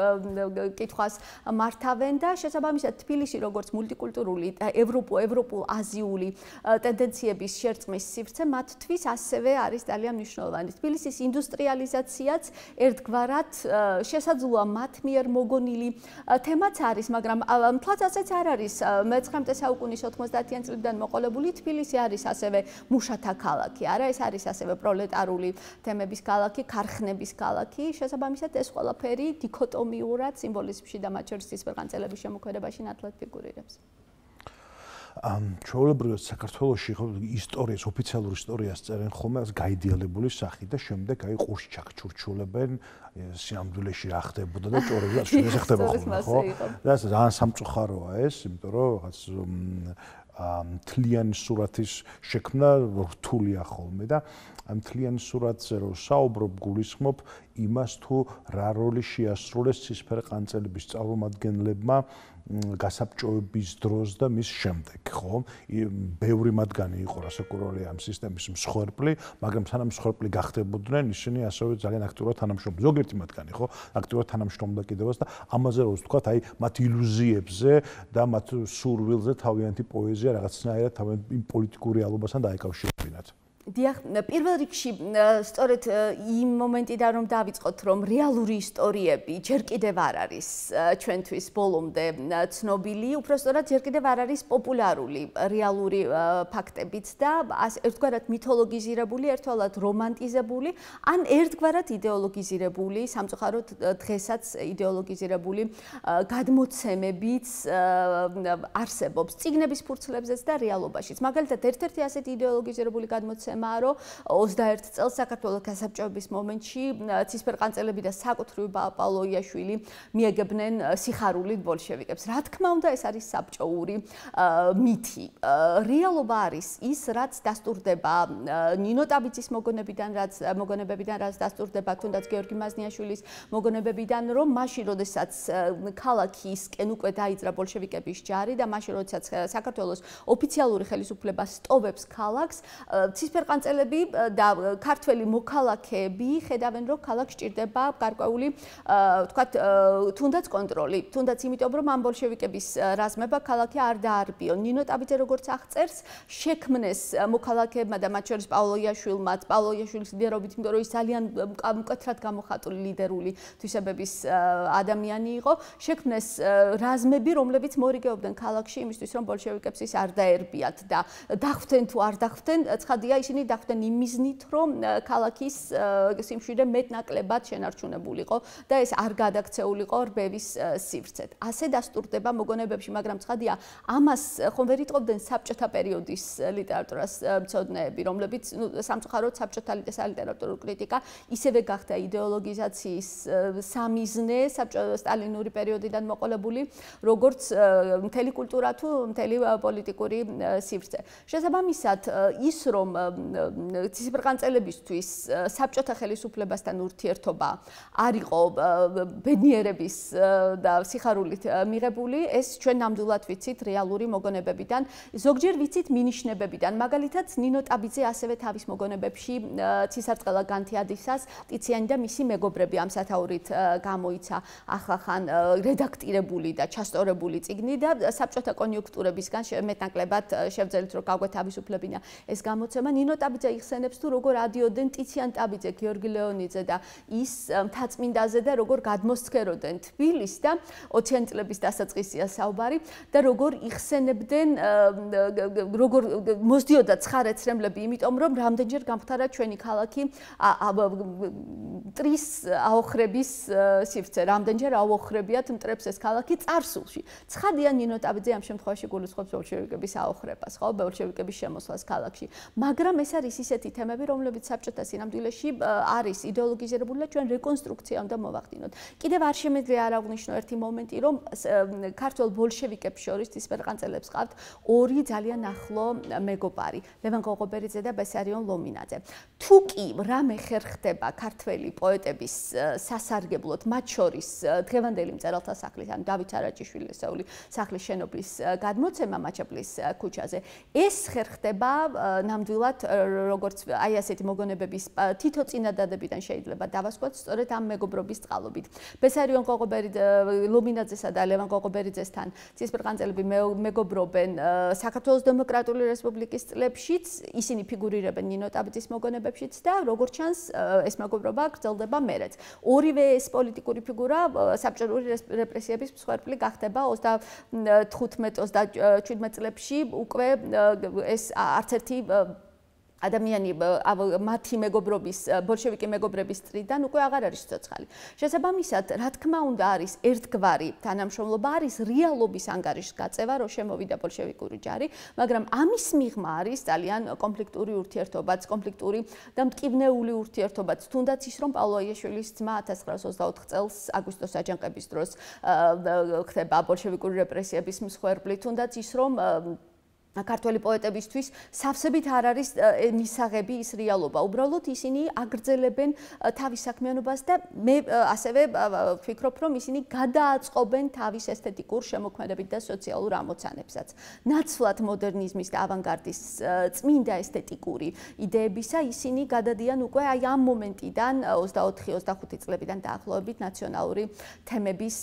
კითხვას მართავენ და შესაბამისად თბილისი როგორც მულტიკულტურული და ევროპო ევროპულ აზიული ტენდენციების შერწყმის სივრცე მათთვის ასევე არის ძალიან მნიშვნელოვანი. თბილისის ინდუსტრიალიზაციაც ერთგვარად შესაძლოა მათ მიერ მოგონილი თემაც არის, მაგრამ მთლაც ასეც არ არის. მე-19 საუკუნის 90-იან წლებიდან მოყოლებული თბილისი არის ასევე მუშათა ქალაქი, არა ეს არის ასევე პროლეტარული თემების ქალაქი, ქარხნების ქალაქი. შესაბამისად ეს ყველაფერი დიქოტომიურად სიმბოლიზმში და მათ შორის ცისფერყანწელების შემოქმედებაში ნათლად ფიგურირებს. ამ ჩვეულებრივად საქართველოსში ხო ისტორიის ოფიციალურ ისტორიას წერენ ხოლმე ეს გაიდეალებული სახით და შემდეგ აი ყურს ჩაქჩურჩულებენ სიამდვილეში რა ხდებოდა და ჭორები შეიძლება ხდება ხოლმე ხო და ეს ძალიან სამწუხაროა ეს იმიტომ რომ რაღაც მთლიანი სურათის შექმნა რთულია ხოლმე და ამ მთლიანი სურათზე რო საუბრობ გულისხმობ იმას თუ რა როლი შეასრულეს ცისფერ ყანწელების წარმომადგენლებმა გასაბჭოების დროს და მის შემდეგ, ხო? ბევრი მათგანი იყო რასაკურველი ამ სისტემის მსხვერპლი, მაგრამ სანამ მსხვერპლი გახდებოდნენ, ისინი ასევე ძალიან აქტიურად თანამშრომლობდნენ. ზოგიერთი მათგანი, ხო? აქტიურად თანამშრომლობდა კიდევაც და ამაზე რო ვთქვა, აი, მათ ილუზიებზე და მათ სურვილზე თავიანთი პოეზია რაღაცნაირად თავიანთი იმ პოლიტიკური ალობასთან დაეკავშირებინათ. დიახ, პირველ რიგში სწორედ იმ მომენტიდან რომ დავიწყოთ, რომ რეალური ისტორიები ჯერ კიდევ არ არის ჩვენთვის ბოლომდე ცნობილი, უბრალოდ ჯერ კიდევ არ არის პოპულარული რეალური ფაქტებიც და ერთგვარად მითოლოგიზირებული, ერთვალად რომანტიზებული, ან ერთგვარად იდეოლოგიზირებული, სამწუხაროდ დღესაც იდეოლოგიზირებული გადმოცემებიც არსებობს ციგნების ფურცლებზეც და რეალობაშიც. მაგალითად, ერთ-ერთი ასეთი იდეოლოგიზირებული გადმოცემა თემაა, რომ 21 წელს საქართველოს გასაბჭოების მომენტში ცისფერყანწელები და საკუთრივი პავლოიაშვილი მიეგებნენ სიხარულით ბოლშევიკებს. რა თქმა უნდა, ეს არის საბჭოური მითი. რეალობა არის ის, რაც დასტურდება ნინო ტაბიძის მოგონებიდან, რაც მოგონებებიდან, რაც დასტურდება თუნდაც გიორგი მაზნიაშვილის მოგონებებიდან, რომ მაშინ, როდესაც ქალაქისკენ უკვე დაიძრა ბოლშევიკების ჯარი და მაშინ, როდესაც საქართველოს ოფიციალური ხელისუფლება სტოვებს ქალაქს, ცისფერ ფერყანწელები და ქართველი მოქალაქეები ხედავენ რომ ქალაქს ჭირდება გარკვეული ვთქვათ თუნდაც კონტროლი. თუნდაც იმიტომ რომ ამ ბოლშევიკების რაზმება ქალაქი არ დაარბიო ნინო ტაბიძე როგორც აღწერს შექმნეს მოქალაქეებმა და მათ შორის პავლოიაშვილმა პავლოიაშვილის ლიდერობით იმიტომ რომ ის ძალიან მკვეთრად გამოხატული ლიდერული თვისებების ადამიანი იყო შექმნეს რაზმები რომლებიც მორიგეობდნენ ქალაქში იმისთვის რომ ბოლშევიკებს ის არ დაერბიათ და დახვდნენ თუ არ დახვდნენ ცხადია ისინი ისინი დახვდნენ იმ მიზნით, რომ ქალაქის სიმშვიდე მეტნაკლებად შენარჩუნებულიყო და ეს არ გადაქცეულიყო რბევის სივრცეთ. ასე დასტურდება მოგონებებში, მაგრამ ცხადია, ამას ხომ ვერ იტყობდნენ საბჭოთა პერიოდის ლიტერატურას მცოდნეები, რომლებიც ნუ სამწუხაროდ საბჭოთა ლიტერატურული კრიტიკა ისევე გახდა იდეოლოგიზაციის სამიზნე საბჭოთა სტალინური პერიოდიდან მოყოლებული, როგორც მთელი კულტურა თუ მთელი პოლიტიკური სივრცე. შესაბამისად, ის რომ ცისფერყანწელებისთვის საბჭოთა ხელისუფლებასთან ურთიერთობა არ იყო ბედნიერების და სიხარულით მიღებული, ეს ჩვენ ნამდვილად ვიცით რეალური მოგონებებიდან, ზოგჯერ ვიცით მინიშნებებიდან. მაგალითად, ნინო ტაბიძე ასევე თავის მოგონებებში ცისარტყელა განთიადისას ტიციანი და მისი მეგობრები ამ სათაურით გამოიცა. ახახან რედაქტირებული და ჩასწორებული წიგნი და საბჭოთა კონიუნქტურებისგან მეტნაკლებად შევძელით რომ გაგვეთავისუფლებინა ეს გამოცემა. ნინო ტაბიძე იხსენებს თუ როგორ ადიოდენ ტიციან ტაბიძე გიორგი ლეონიძე და ის მთაწმინდაზე და როგორ გადმოსცქეროდნენ თბილისს და 20-იან წლების დასაწყისია საუბარი და როგორ იხსენებდნენ როგორ მოსდიოდა ცხარეცრემლები იმიტომ რომ რამდენჯერ გამختარა ჩვენი ქალაქი ტრის აოხრების სივრცე. რამდენჯერ აოხრებიათ მტრებს ეს ქალაქი წარსულში. ცხადია ნინო ტაბიძე ამ შემთხვევაში გულისხმობს ბოლშევიკების აოხრებას ხო? ბოლშევიკების შემოსვლას ქალაქში. მაგრამ ეს არის ისეთი თემები რომლებიც საბჭოთა სინამდვილეში არის იდეოლოგიზირებული და ჩვენ რეკონსტრუქცია უნდა მოვახდინოთ. კიდევ არ შემეძლია არ აღნიშნო ერთი მომენტი რომ ქართულ ბოლშევიკებს შორის ის პერყანწელებს ყავთ ორი ძალიან ახლო მეგობარი. ლევან გოგობერიძე და ბესარიონ ლომინაძე. თუ კი რამე ხერხდება ქართველი პოეტების სასარგებლოდ მათ შორის დღევანდელი მწერალთა სახლის ან დავით არაჭიშვილის სახლის შენობლის გადმოცემა მაჩაპლის ქუჩაზე ეს ხერხდება ნამდვილად როგორც აი ასეთი მოგონებების თითო წინადადებიდან შეიძლება დავასკვათ სწორედ ამ მეგობრობის წყალობით ბესარიონ გოგობერიძე ლომინაძესა და ლევან გოგობერიძესთან ცისფერყანწელები მეგობრობენ საქართველოს დემოკრატიული რესპუბლიკის წლებშიც ისინი ფიგურირებენ ნინო ტაბიძის მოგონებებშიც და როგორც ჩანს ეს მეგობრობა გრძელდება მერეც. ორივე ეს პოლიტიკური ფიგურა საბჭოური რეპრესიების მსხვერპლი გახდება 35-37 წლებში უკვე ეს არც ერთი ადამიანი მათი მეგობრობის ბოლშევიკი მეგობრების წრიდან უკვე აღარ არის ცოცხალი. შესაბამისად, რა თქმა უნდა, არის ერთგვარი თანამშრომლობა, არის რეალობის ანგარიშს გაწევა, რომ შემოვიდა ბოლშევიკური ჯარი, მაგრამ ამის მიღმა არის ძალიან კონფლიქტური ურთიერთობაც, კონფლიქტური და მტკივნეული ურთიერთობაც, თუნდაც ის რომ პავლო აიაშვილის ძმა 1924 წელს აგვისტოს აჯანყების დროს ხდება ბოლშევიკური რეპრესიების მსხვერპლი, თუნდაც ის რომ ქართველი პოეტებისთვის სავსებით არ არის მისაღები ის რეალობა. უბრალოდ ისინი აგრძელებენ თავის საქმიანობას და მე ასევე ვფიქრობ, რომ ისინი გადააწყობენ თავის ესთეტიკურ შემოქმედებით და სოციალურ ამოცანებსაც. ნაცვლად მოდერნიზმის და ავანგარდის წმინდა ესთეტიკური იდეებისა ისინი გადადიან უკვე აი ამ მომენტიდან 24-25 წლებიდან დაახლოებით ნაციონალური თემების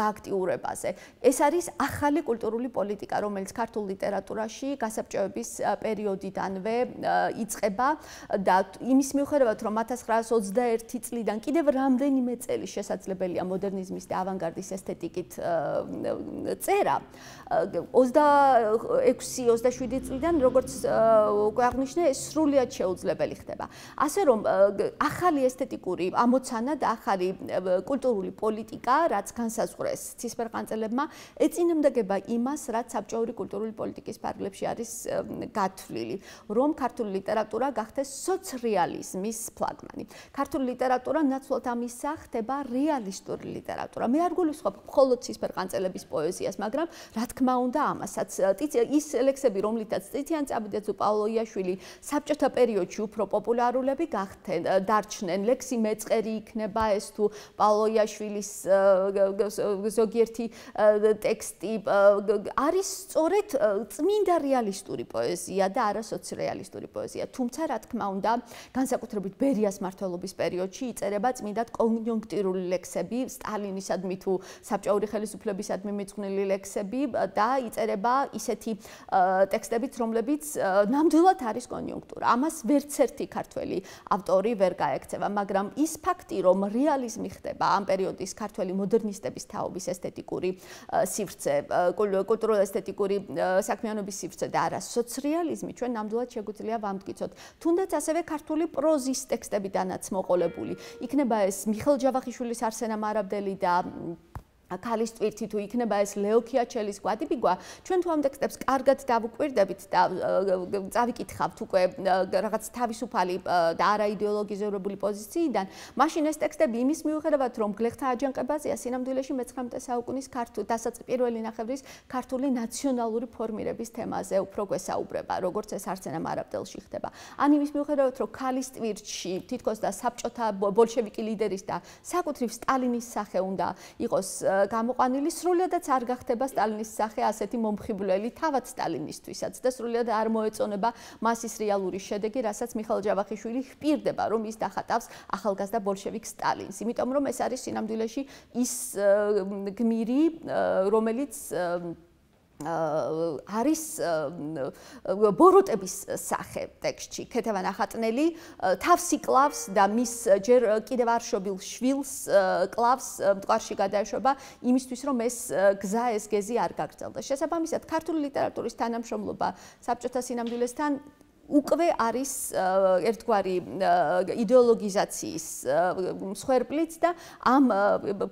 გააქტიურებაზე. ეს არის ახალი კულტურული პოლიტიკა, რომელიც ქართულ ლიტერატურაში ლიტერატურაში გასაბჭოების პერიოდიდანვე იწყება და იმის მიუხედავად რომ 1921 წლიდან კიდევ რამდენიმე წელი შესაძლებელია მოდერნიზმის და ავანგარდის ესთეტიკით წერა 26-27 წლიდან როგორც უკვე აღნიშნე ეს სრულიად შეუძლებელი ხდება. ასე რომ ახალი ესთეტიკური ამოცანა და ახალი კულტურული პოლიტიკა რაც განსაზღვრეს ცისფერყანწელებმა ეწინებოდა იმას რაც საბჭოური კულტურული პოლიტიკის პოლიტიკის ფარგლებში არის გათვლილი, რომ ქართული ლიტერატურა გახდეს სოციალიზმის ფლაგმანი. ქართული ლიტერატურა ნაცვლად ამისა ხდება რეალისტური ლიტერატურა. მე არ გულისხმობ მხოლოდ ცისფერყანწელების პოეზიას, მაგრამ რა თქმა უნდა ამასაც ის ლექსები, რომლითაც ტიციან წაბიძე პაოლო იაშვილი საბჭოთა პერიოდში უფრო პოპულარულები გახდნენ, დარჩნენ ლექსი მეწყერი იქნება ეს თუ პაოლო იაშვილის ზოგიერთი ტექსტი არის სწორედ წმინდა რეალისტური პოეზია და არა სოციალისტური პოეზია. თუმცა რა თქმა უნდა, განსაკუთრებით ბერიას მართლობის პერიოდში იწერება წმინდა კონიუნქტურული ლექსები, სტალინისადმი თუ საბჭოური ხელისუფლებისადმი მიძღვნილი ლექსები და იწერება ისეთი ტექსტებიც, რომლებიც ნამდვილად არის კონიუნქტურა. ამას ვერც ერთი ქართველი ავტორი ვერ გაექცევა, მაგრამ ის ფაქტი, რომ რეალიზმი ხდება ამ პერიოდის ქართველი მოდერნისტების თაობის ესთეტიკური სივრცე, კულტურულ-ესთეტიკური საქმე საქმიანობის სივრცე და არა სოციალიზმი, ჩვენ ნამდვილად შეგვიძლია ვამტკიცოთ. თუნდაც ასევე ქართული პროზის ტექსტებიდანაც მოყოლებული. იქნება ეს მიხელ ჯავახიშვილის არსენა მარაბდელი და ქალის ტვირთი თუ იქნება ეს ლეოქიაჩელის გვადიბიგვა, ჩვენ თუ ამ ტექსტებს კარგად დავუკვირდებით და წავიკითხავთ უკვე რაღაც თავისუფალი და არა იდეოლოგიზირებული პოზიციიდან, მაშინ ეს ტექსტები იმის მიუხედავად, რომ გლეხთა აჯანყებაზეა სინამდვილეში მე-19 საუკუნის ქართულ დასაწყ პირველი ნახევრის ქართული ნაციონალური ფორმირების თემაზე უფრო გვესაუბრება, როგორც ეს არცენა მარაბდელში ხდება. ან იმის მიუხედავად, რომ ქალის ტვირთში თითქოს და საბჭოთა ბოლშევიკი ლიდერის და საკუთრივ სტალინის სახე უნდა იყოს გამოყვანილი სრულიადაც არ გახდება სტალინის სახე ასეთი მომხიბვლელი თავად სტალინისთვისაც და სრულიად არ მოეწონება მასის რეალური შედეგი, რასაც მიხაილ ჯავახიშვილი ხპირდება, რომ ის დახატავს ახალგაზრდა ბოლშევიკ სტალინს. იმიტომ რომ ეს არის სინამდვილეში ის გმირი, რომელიც არის ბოროტების სახე ტექსტში. ქეთევან ახატნელი თავს იკლავს და მის ჯერ კიდევ არ შობილ შვილს კლავს მტყარში გადაეშვება იმისთვის რომ ეს გზა ეს გეზი არ გაგრძელდეს. შესაბამისად, ქართული ლიტერატურის თანამშრომლობა საბჭოთა სინამდვილესთან უკვე არის ერთგვარი იდეოლოგიზაციის მსხვერპლიც და ამ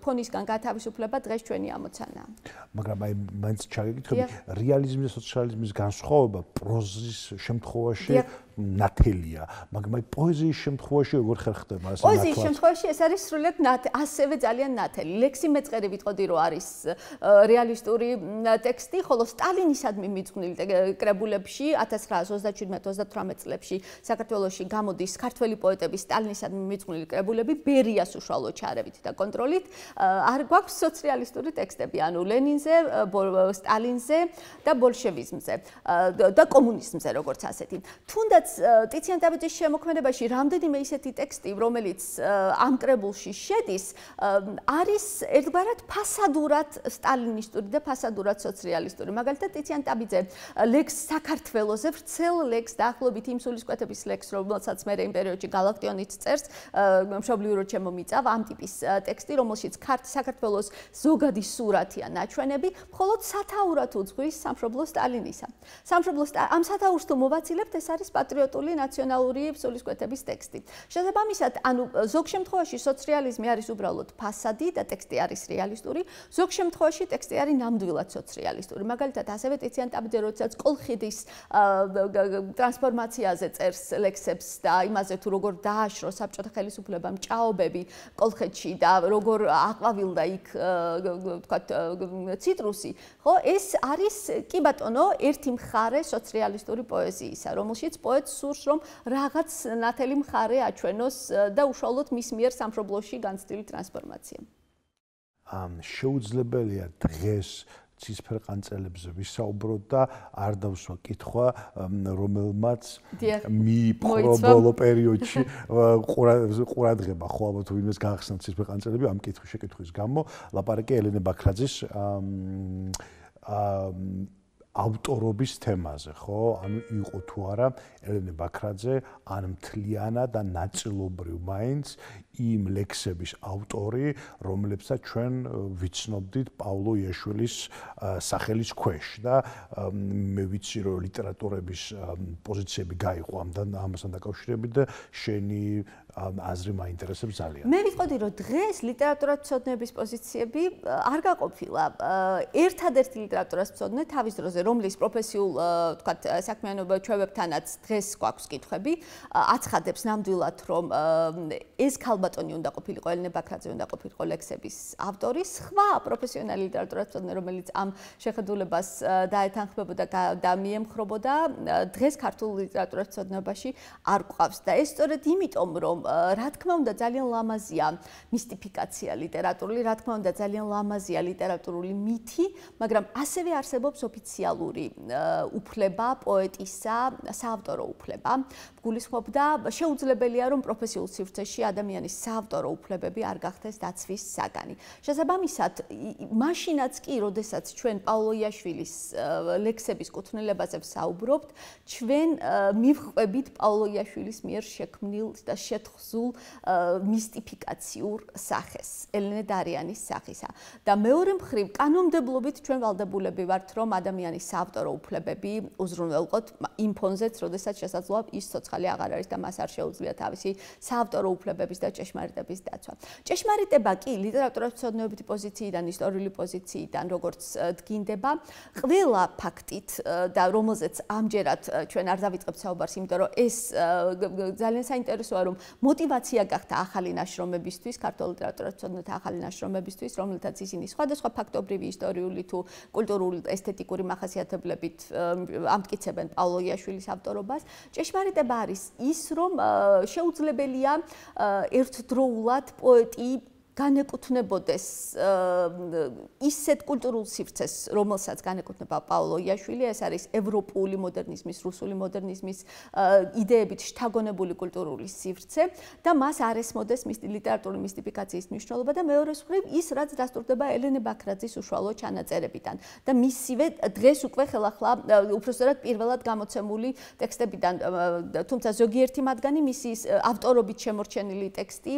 ფონისგან გათავისუფლება დღეს ჩვენი ამოცანაა. მაგრამ აი მაინც ჩაგეკითხები რეალიზმის და სოციალიზმის განსხვავება პროზის შემთხვევაში ნათელია, მაგრამ აი პოეზიის შემთხვევაში როგორ ხერხდება ასე ნათელი? პოეზიის შემთხვევაში ეს არის სრულიად ნათელი, ასევე ძალიან ნათელი. ლექსი მეწყერი ვიტყოდი რომ არის რეალისტური ტექსტი, ხოლო სტალინისადმი მიძღვნილი კრებულებში 1927-38 წლებში საქართველოსში გამოდის ქართველი პოეტების სტალინისადმი მიძღვნილი კრებულები ბერიას უშუალო ჩარევით და კონტროლით. არ გვაქვს სოციალისტური ტექსტები, ანუ ლენინზე, სტალინზე და ბოლშევიზმზე და კომუნიზმზე როგორც ასეთი. თუნდაც ტიციან დავიძის შემოქმედებაში რამდენიმე ისეთი ტექსტი, რომელიც ამ კრებულში შედის, არის ერთგვარად ფასადურად სტალინისტური და ფასადურად სოციალისტური. მაგალითად, ტიციან დავიძე ლექს საქართველოსზე, ვრცელ ლექს დაახლოებით იმ სულისკვეთების ლექს, რომელსაც მე იმ პერიოდში galaktionit წერს, მშობლიურად შემომიწավ ამ ტიპის ტექსტი, რომელშიც ქართ საქართველოს ზოგადი სურათია ნაჩვენები, მხოლოდ სათაურად უძღვის სამშობლო სტალინისა. სამშობლო ამ სათაურს თუ მოვაცილებთ, ეს არის პატრიოტული ნაციონალური სულისკვეთების ტექსტი. შესაბამისად, ანუ ზოგ შემთხვევაში სოციალიზმი არის უბრალოდ ფასადი და ტექსტი არის რეალისტური, ზოგ შემთხვევაში ტექსტი არის ნამდვილად სოციალისტური. მაგალითად, ასევე ტიციან ტაბიძე როდესაც კოლხიდის ტრანსფორმაციაზე წერს ლექსებს და იმაზე თუ როგორ დააშრო საბჭოთა ხელისუფლებამ ჭაობები კოლხეთში და როგორ აყვავილდა იქ თქვათ ციტრუსი, ხო, ეს არის კი ბატონო, ერთი მხარე სოციალისტური პოეზიისა, რომელშიც პოეტ სურს რომ რაღაც ნათელი მხარე აჩვენოს და უშუალოდ მის მიერ სამშობლოში განცდილი ტრანსფორმაცია. ამ შეუძლებელია დღეს ცისფერ ყანწელებზე ვისაუბროთ და არ დავსვა კითხვა რომელმაც მიიპყრო ბოლო პერიოდში ყურადღება ხო ალბათ ვინმეს გაახსნა ცისფერ ყანწელები ამ კითხვის შეკითხვის გამო ლაპარაკი ელენე ბაქრაძის ავტორობის თემაზე, ხო? ანუ იყო თუ არა ელენე ბაქრაძე ან მთლიანად და ნაწილობრივ მაინც იმ ლექსების ავტორი, რომლებსაც ჩვენ ვიცნობდით პაულო იაშვილის სახელის ქვეშ და მე ვიცი რომ ლიტერატურების პოზიციები გაიყო ამთან ამასთან დაკავშირებით და შენი აზრი მაინტერესებს ძალიან. მე ვიტყოდი რომ დღეს ლიტერატურათმცოდნეების პოზიციები არ გაყოფილა. ერთადერთი ლიტერატურათმცოდნე თავის დროზე, რომლის პროფესიულ თქვათ საქმიანობა ჩვევებთანაც დღეს გვაქვს კითხვები, აცხადებს ნამდვილად რომ ეს ქალბატონი უნდა ყოფილიყო ელენე ბაქრაძე უნდა ყოფილიყო ლექსების ავტორი, სხვა პროფესიონალი ლიტერატურათმცოდნე რომელიც ამ შეხედულებას დაეთანხმებოდა და მიემხრობოდა დღეს ქართულ ლიტერატურათმცოდნეობაში არ ყავს და ეს სწორედ იმიტომ რომ რა თქმა უნდა ძალიან ლამაზია მისტიფიკაცია ლიტერატურული, რა თქმა უნდა ძალიან ლამაზია ლიტერატურული მითი, მაგრამ ასევე არსებობს ოფიციალური უფლება პოეტისა, საავტორო უფლება. გულისხმობდა შეუძლებელია რომ პროფესიულ სივრცეში ადამიანის საავტორო უფლებები არ გახდეს დაცვის საგანი. შესაბამისად, მაშინაც კი, როდესაც ჩვენ პაულო იაშვილის ლექსების კუთვნილებაზე ვსაუბრობთ, ჩვენ მივხვებით პაულო იაშვილის მიერ შექმნილ და შეთხ შეთხზულ მისტიფიკაციურ სახეს, ელენე დარიანის სახისა. და მეორე მხრივ, კანონმდებლობით ჩვენ ვალდებულები ვართ, რომ ადამიანის საავტორო უფლებები უზრუნველყოთ იმ ფონზეც, როდესაც შესაძლოა ის ცოცხალი აღარ არის და მას არ შეუძლია თავისი საავტორო უფლებების და ჭეშმარიტების დაცვა. ჭეშმარიტება კი ლიტერატურას ცოდნეობითი პოზიციიდან, ისტორიული პოზიციიდან როგორც დგინდება, ყველა ფაქტით და რომელზეც ამჯერად ჩვენ არ დავიწყებთ საუბარს, იმიტომ რომ ეს ძალიან საინტერესოა, რომ мотивация გახდა ახალი ნაშრომებისთვის, ქართულ ლიტერატურას ცოდნათა ახალი ნაშრომებისთვის, რომელთაც ისინი სხვადასხვა ფაქტობრივი ისტორიული თუ კულტურული ესთეტიკური მახასიათებლებით ამტკიცებენ პაოლო იაშვილის ავტორობას. ჭეშმარიტება არის ის, რომ შეუძლებელია ერთდროულად პოეტი განეკუთვნებოდეს ისეთ კულტურულ სივრცეს, რომელსაც განეკუთვნება პაოლო იაშვილი, ეს არის ევროპული მოდერნიზმის, რუსული მოდერნიზმის იდეებით შთაგონებული კულტურული სივრცე და მას არ ესმოდეს მის ლიტერატურული მისტიფიკაციის მნიშვნელობა და მეორე მხრივ ის რაც დასტურდება ელენე ბაქრაძის უშუალო ჩანაწერებიდან და მისივე დღეს უკვე ხელახლა უბრალოდ პირველად გამოცემული ტექსტებიდან თუმცა ზოგიერთი მათგანი მისის ავტორობით შემორჩენილი ტექსტი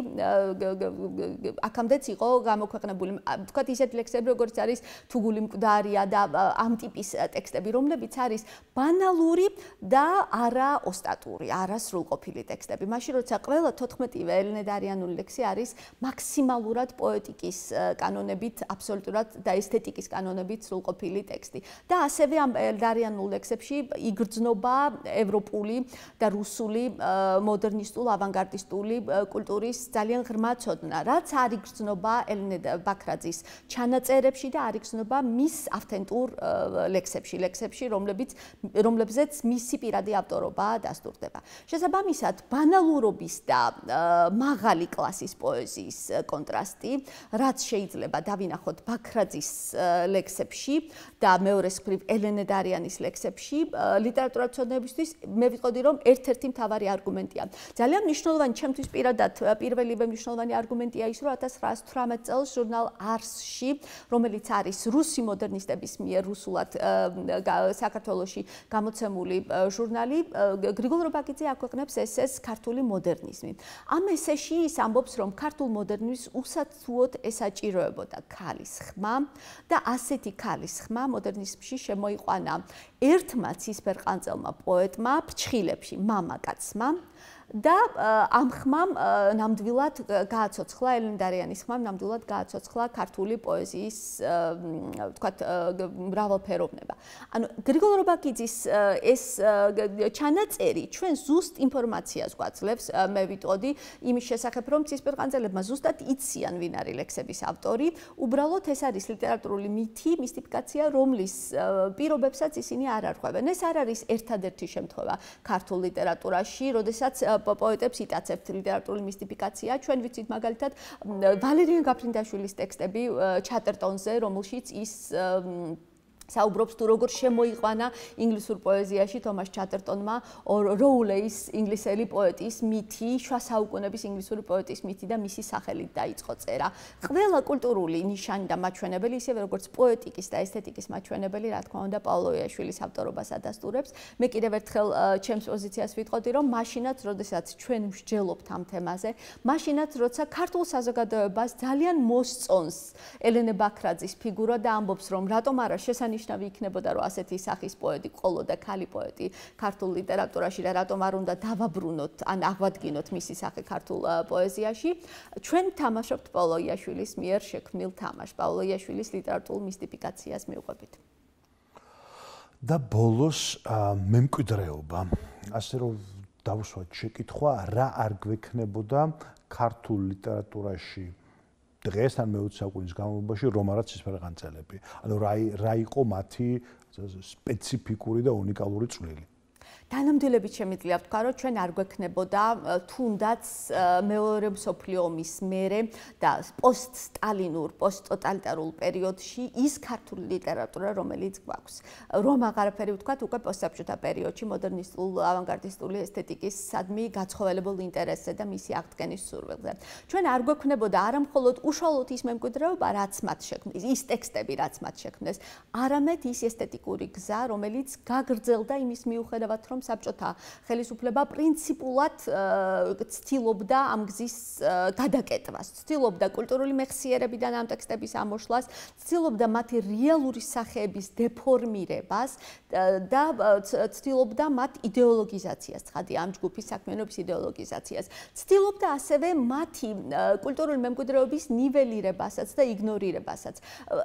აქამდეც იყო გამოქვეყნებული. თქვათ ისეთ ლექსები როგორც არის თუგული მკვდარია და ამ ტიპის ტექსტები რომლებიც არის ბანალური და არა ოსტატური არა სრულყოფილი ტექსტები. მაშინ როცა ყველა 14-ვე ელენედარიანული ლექსი არის მაქსიმალურად პოეტიკის კანონებით აბსოლუტურად და ესთეტიკის კანონებით სრულყოფილი ტექსტი. და ასევე ამ ელენედარიანულ ლექსებში იგრძნობა ევროპული და რუსული მოდერნისტულ ავანგარდისტული კულტურის ძალიან ღრმა ცოდნა რაც არ არიგრძნობა ელენე ბაქრაძის ჩანაწერებში და არიგრძნობა მის ავთენტურ ლექსებში, ლექსებში, რომლებიც რომლებზეც მისი პირადი ავტორობა დასტურდება. შესაბამისად, ბანალურობის და მაღალი კლასის პოეზიის კონტრასტი, რაც შეიძლება დავინახოთ ბაქრაძის ლექსებში და მეორეს მხრივ ელენე დარიანის ლექსებში, ლიტერატურათმცოდნეებისთვის მე ვიტყოდი, რომ ერთ-ერთი მთავარი არგუმენტია. ძალიან მნიშვნელოვანი ჩემთვის პირადად პირველივე მნიშვნელოვანი არგუმენტია ის, რომ 1918 წელს ჟურნალ არსში, რომელიც არის რუსი მოდერნისტების მიერ რუსულად საქართველოსში გამოცემული ჟურნალი, გრიგოლ რობაკიძე აქვეყნებს ესეს ქართული მოდერნიზმი. ამ ესეში ის ამბობს, რომ ქართულ მოდერნიზმს უსაცუოდ ესაჭიროებოდა ქალის ხმა და ასეთი ქალის ხმა მოდერნიზმში შემოიყვანა ერთმა ცისფერყანწელმა პოეტმა ფრჩხილებში, მამაკაცმა და ამ ხმამ ნამდვილად გააცოცხლა ელენდარიანის ხმამ ნამდვილად გააცოცხლა ქართული პოეზიის ვთქვათ მრავალფეროვნება. ანუ გრიგოლ რობაკიძის ეს ჩანაწერი ჩვენ ზუსტ ინფორმაციას გვაძლევს, მე ვიტყოდი იმის შესახებ, რომ ცისფერყანწელებმა ზუსტად იციან ვინ არის ლექსების ავტორი, უბრალოდ ეს არის ლიტერატურული მითი, მისტიფიკაცია, რომლის პირობებსაც ისინი არ არღვევენ. ეს არ არის ერთადერთი შემთხვევა ქართულ ლიტერატურაში, როდესაც პოეტებს იტაცებთ ლიტერატურული მისტიფიკაცია. ჩვენ ვიცით მაგალითად ვალერიან გაფრინდაშვილის ტექსტები ჩატერტონზე, რომელშიც ის საუბრობს თუ როგორ შემოიყვანა ინგლისურ პოეზიაში თომას ჩატერტონმა როულეის ინგლისელი პოეტის მითი, შუა საუკუნეების ინგლისური პოეტის მითი და მისი სახელით დაიწყო წერა. ყველა კულტურული ნიშანი და მაჩვენებელი, ისევე როგორც პოეტიკის და ესთეტიკის მაჩვენებელი, რა თქმა უნდა, პავლოიაშვილის ავტორობას ადასტურებს. მე კიდევ ერთხელ ჩემს პოზიციას ვიტყოდი, რომ მაშინაც, როდესაც ჩვენ მსჯელობთ ამ თემაზე, მაშინაც, როცა ქართულ საზოგადოებას ძალიან მოსწონს ელენე ბაქრაძის ფიგურა და ამბობს, რომ რატომ არა შესანიშნავი აღნიშნავი იქნებოდა რომ ასეთი სახის პოეტი ყოლოდა ქალი პოეტი ქართულ ლიტერატურაში და რატომ არ უნდა დავაბრუნოთ ან აღვადგინოთ მისი სახე ქართულ პოეზიაში. ჩვენ თამაშობთ პავლოიაშვილის მიერ შექმნილ თამაშს პავლოიაშვილის ლიტერატურულ მისტიფიკაციას მიუყვებით. და ბოლოს მემკვიდრეობა. ასე რომ დავუსვათ შეკითხვა რა არ გვექნებოდა ქართულ ლიტერატურაში დღეს ან მე-20 საუკუნის განმავლობაში რომარაც ისფერღანწელები. ანუ რა რა იყო მათი სპეციფიკური და უნიკალური წვლილი? დანამდვილებით შემიძლია ვთქვა, რომ ჩვენ არ გვექნებოდა თუნდაც მეორე მსოფლიო ომის მერე და პოსტ-სტალინურ, პოსტ-ტოტალიტარულ პერიოდში ის ქართული ლიტერატურა, რომელიც გვაქვს. რომ აღარაფერი ვთქვა, უკვე პოსტსაბჭოთა პერიოდში მოდერნისტულ ავანგარდისტული ესთეტიკის სადმი გაცხოველებულ ინტერესზე და მისი აღდგენის სურვილზე. ჩვენ არ გვექნებოდა არა მხოლოდ უშუალოდ ის მემკვიდრეობა, რაც მათ შექმნეს, ის ტექსტები, რაც მათ შექმნეს, არამედ ის ესთეტიკური გზა, რომელიც გაგრძელდა იმის მიუხედავად რომ საბჭოთა ხელისუფლება პრინციპულად ცდილობდა ამ გზის გადაკეტვას, ცდილობდა კულტურული მეხსიერებიდან ამ ტექსტების ამოშლას, ცდილობდა მათი რეალური სახეების დეფორმირებას და ცდილობდა მათ იდეოლოგიზაციას, ცხადია ამ ჯგუფის საქმიანობის იდეოლოგიზაციას. ცდილობდა ასევე მათი კულტურული მემკვიდრეობის ნიველირებასაც და იგნორირებასაც.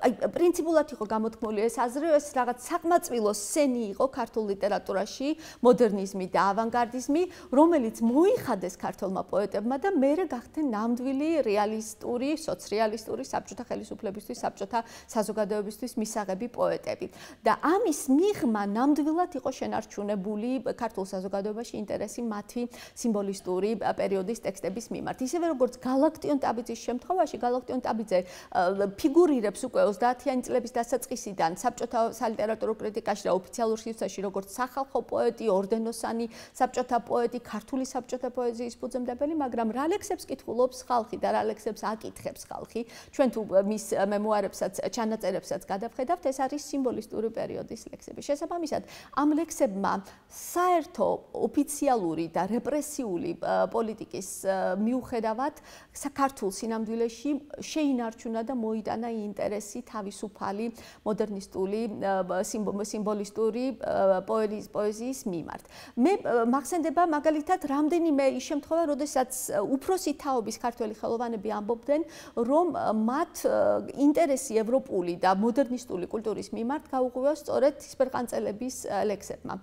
აი პრინციპულად იყო გამოთქმული ეს აზრი, ეს რაღაც საკმაწვილო სცენი იყო ქართულ ლიტერატურაში, მოდერნიზმი და ავანგარდიზმი, რომელიც მოიხადეს ქართულმა პოეტებმა და მეორე გახდნენ ნამდვილი რეალისტური, სოციალისტური საბჭოთა ხელისუფლებისთვის, საბჭოთა საზოგადოებისთვის მისაღები პოეტები. და ამის მიღმა ნამდვილად იყო შენარჩუნებული ქართულ საზოგადოებაში ინტერესი მათი სიმბოლისტური პერიოდის ტექსტების მიმართ. ისევე როგორც galaktion tabidzis შემთხვევაში galaktion tabidze ფიგურირებს უკვე 30-იანი წლების დასაწყისიდან საბჭოთა სალიტერატურო კრიტიკაში და ოფიციალურ სივრცეში როგორც სახალხო პოეტი, ორდენოსანი, საბჭოთა პოეტი, ქართული საბჭოთა პოეზიის ფუძემდებელი, მაგრამ რა ლექსებს კითხულობს ხალხი და რა ლექსებს აკითხებს ხალხი. ჩვენ თუ მის მემუარებსაც, ჩანაწერებსაც გადავხედავთ, ეს არის სიმბოლისტური პერიოდის ლექსები. შესაბამისად, ამ ლექსებმა საერთო ოფიციალური და რეპრესიული პოლიტიკის მიუხედავად საქართველოს სინამდვილეში შეინარჩუნა და მოიტანა ინტერესი თავისუფალი მოდერნისტული სიმბოლისტური პოეზიის მიმართ. მე მახსენდება მაგალითად რამდენიმე ის შემთხვევა, როდესაც უფროსი თაობის ქართველი ხელოვანები ამბობდნენ, რომ მათ ინტერესი ევროპული და მოდერნისტული კულტურის მიმართ გაუღვივა სწორედ სპერყანწელების ლექსებმა.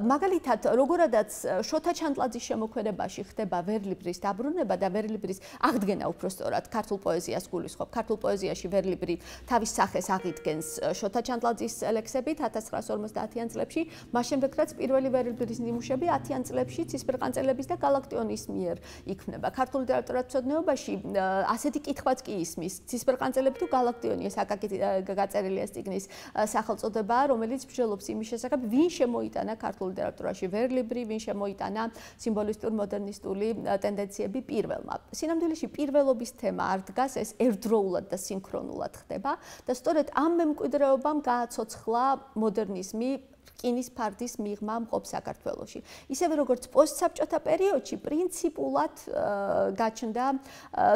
მაგალითად, როგორადაც შოთა ჩანტლაძის შემოქმედებაში ხდება ვერლიბრის დაბრუნება და ვერლიბრის აღდგენა უფრო სწორად ქართულ პოეზიას გულისხმობ. ქართულ პოეზიაში ვერლიბრი თავის სახეს აღიდგენს შოთა ჩანტლაძის ლექსებით 1950-იან წლებში, მას შემდეგ რაც პირველი ვერლიბრის ნიმუშები 10-იან წლებში ცისფერყანწელების და galaktionis მიერ იქმნება. ქართულ ლიტერატურათმცოდნეობაში ასეთი კითხვაც კი ისმის: ცისფერყანწელები თუ galaktioni ეს აკაკი გაწერილია სტიგნის სახელწოდება, რომელიც მსჯელობს იმის შესახებ, ვინ შემოიტანა ქართულ ლიტერატურაში ვერლიბრი, ვინ შემოიტანა სიმბოლისტურ მოდერნისტული ტენდენციები პირველმა. სინამდვილეში პირველობის თემა არ დგას, ეს ერთდროულად და სინქრონულად ხდება და სწორედ ამ მემკვიდრეობამ გააცოცხლა მოდერნიზმი რკინის ფარდის მიღმა მყოფ საქართველოში. ისევე როგორც პოსტსაბჭოთა პერიოდში პრინციპულად გაჩნდა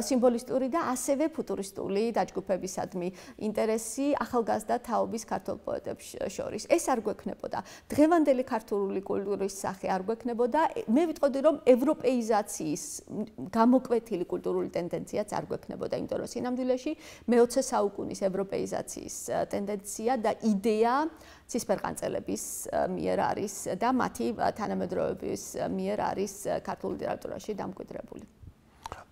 სიმბოლისტური და ასევე ფუტურისტული დაჯგუფებისადმი ინტერესი ახალგაზრდა თაობის ქართულ პოეტებს შორის. ეს არ გვექნებოდა. დღევანდელი ქართული კულტურის სახე არ გვექნებოდა. მე ვიტყოდი რომ ევროპეიზაციის გამოკვეთილი კულტურული ტენდენციაც არ გვექნებოდა, იმიტომ რომ სინამდვილეში მე-20 საუკუნის ევროპეიზაციის ტენდენცია და იდეა ცისფერყანწელების მიერ არის და მათი თანამედროვეების მიერ არის ქართულ ლიტერატურაში დამკვიდრებული.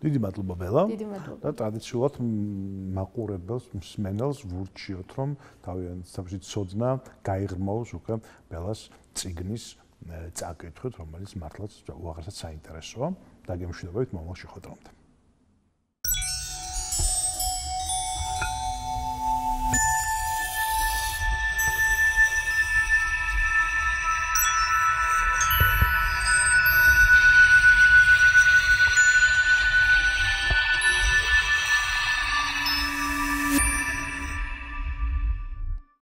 დიდი მადლობა ბელა. დიდი მადლობა. და ტრადიციულად მაყურებელს, მსმენელს ვურჩიოთ, რომ თავიანთი ცოდნა გაიღრმოს უკვე ბელას ციგნის წაკითხვით, რომელიც მართლაც უაღრესად საინტერესოა. დაგემშვიდობებით მომავალ შეხვედრამდე.